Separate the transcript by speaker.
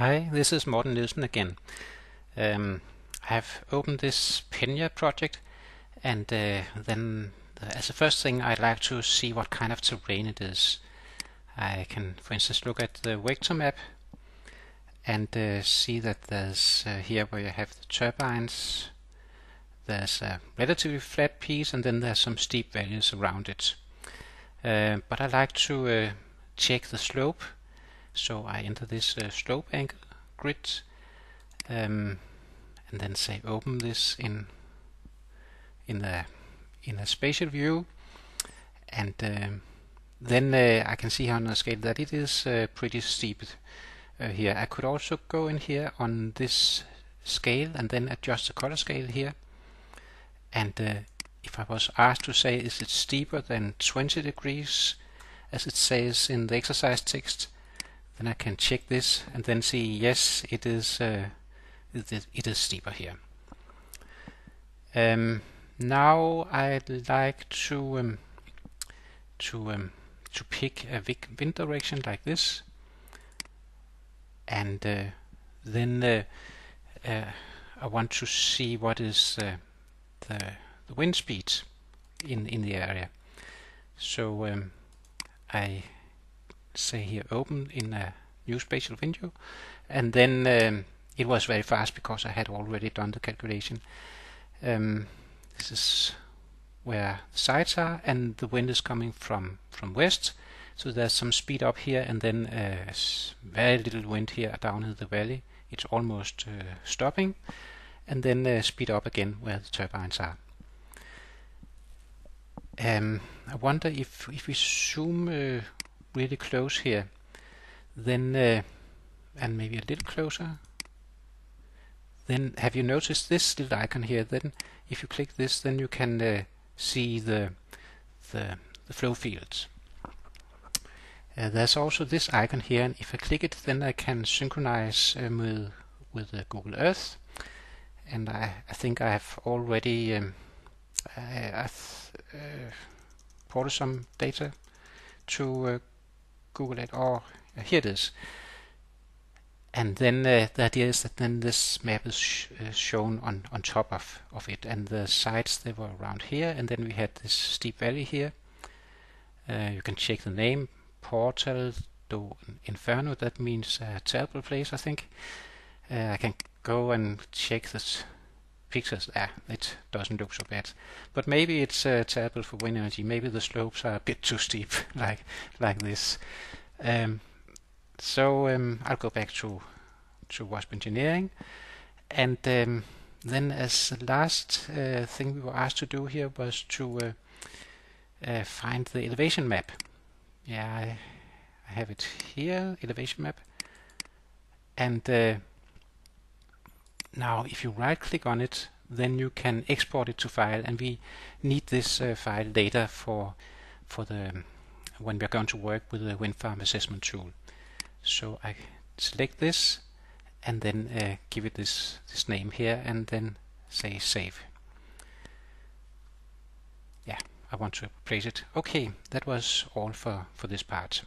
Speaker 1: Hi, this is Morten Nielsen again. Um, I have opened this Penya project and uh, then as a first thing I'd like to see what kind of terrain it is. I can for instance look at the vector map and uh, see that there's uh, here where you have the turbines there's a relatively flat piece and then there's some steep valleys around it. Uh, but I like to uh, check the slope so I enter this uh, slope angle grid um, and then say open this in in a in a spatial view and um, then uh, I can see on the scale that it is uh, pretty steep uh, here. I could also go in here on this scale and then adjust the color scale here and uh, if I was asked to say is it steeper than 20 degrees as it says in the exercise text then I can check this and then see yes it is uh, it, it is steeper here. Um, now I'd like to um, to um, to pick a wind direction like this and uh, then uh, uh, I want to see what is uh, the, the wind speed in in the area so um, I say here open in a new spatial window. And then um, it was very fast because I had already done the calculation. Um, this is where the sides are and the wind is coming from from west. So there's some speed up here and then uh, very little wind here down in the valley. It's almost uh, stopping. And then uh, speed up again where the turbines are. Um, I wonder if if we zoom uh, really close here. Then uh, and maybe a little closer. Then have you noticed this little icon here? Then if you click this then you can uh, see the, the, the flow fields. Uh, there's also this icon here and if I click it then I can synchronize um, with with uh, Google Earth. And I, I think I have already um, I, I've uh, ported some data to Google it or uh, here it is. And then uh, the idea is that then this map is sh uh, shown on on top of of it. And the sides they were around here and then we had this steep valley here. Uh, you can check the name. Portal do inferno that means a terrible place I think. Uh, I can go and check this pictures ah it doesn't look so bad. But maybe it's uh, terrible for wind energy. Maybe the slopes are a bit too steep like like this. Um, so um, I'll go back to to WASP engineering. And um, then as the last uh, thing we were asked to do here was to uh, uh, find the elevation map. Yeah I, I, have it here elevation map. And uh, now if you right click on it then you can export it to file and we need this uh, file data for for the when we are going to work with the wind farm assessment tool. So I select this and then uh, give it this this name here and then say save. Yeah I want to replace it. Okay that was all for for this part